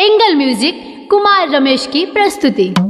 Angle music Kumar Ramesh की प्रस्तुति।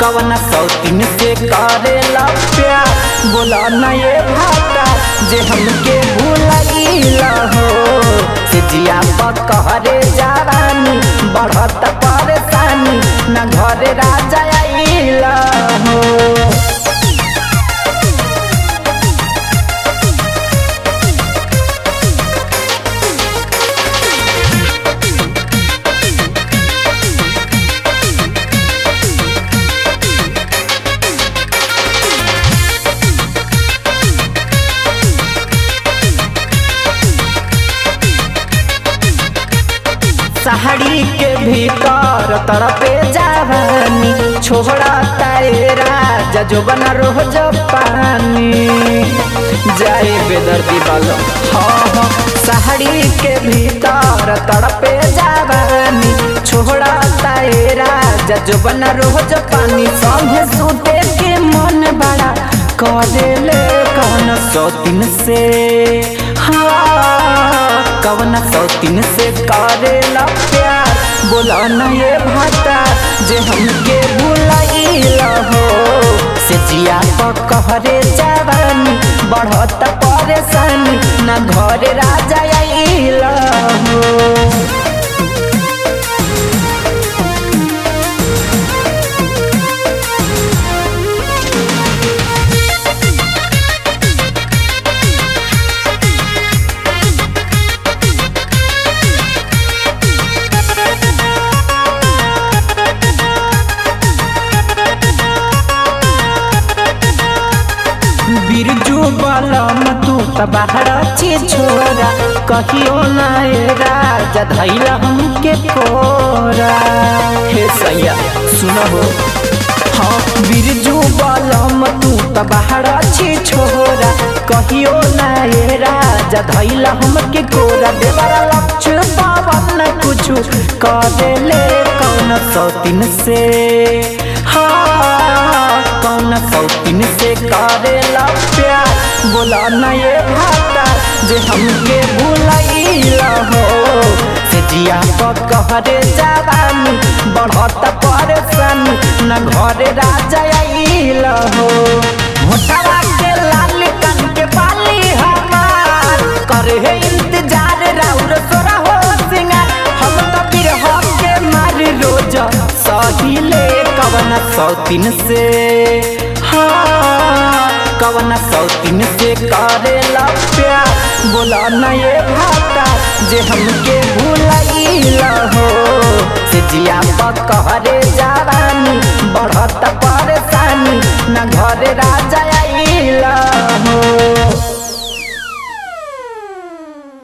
कवन सौतीन से करेला प्यार बोला न ये भाता जे हमके भूलैला हो। से जिया जा रानी बढ़त परेशानी, न घरे राजा आइला हो। साड़ी के भीतर तरफे जवानी छोड़ा तेरा जजो बना रोज पानी। जाए बेदर्दी बालो। हाँ हाँ साड़ी के भीतर तरफे जवानी छोड़ा तेरा जजो बना रोज पानी। संगे सूते के मन बड़ा करेले कौन सौ दिन से। कवन सौतीन से करेला प्यार। बोला न ये भाता जे हमके भुलाइला हो। से जिया कहरे जवानी बढ़त परेशानी न घरे राजा आइला हो। तू बाहर छी छोरा कहियो ना राजा, धैला हमके कोरा। हे सैया, सुन। हो हाँ बिरजू बलम तू त बाहर छी छोरा कहियो ना राजा, धैला हमके कोरा। देवरा लक्ष्य करेले कौन सौतीन से। हाँ कौन सौतीन से प्यार बोला, न ये भाता जे हमके भूलैला हो। से जवानी बढ़त परेशानी न घरे राजा आइला हो। होठवा के लाल कन के पाली हमार, करे इंतज़ार, राउर सोरा हो सिंगार। हम तो के मार रोज सहिले कवन सौतीन से। हाँ। कवन सौतीन से करेला प्यार। बोला न ये भाता जे हमके भूलैला हो। से जिया पकहरे जवानी बढ़त परेशानी। न घरे राजा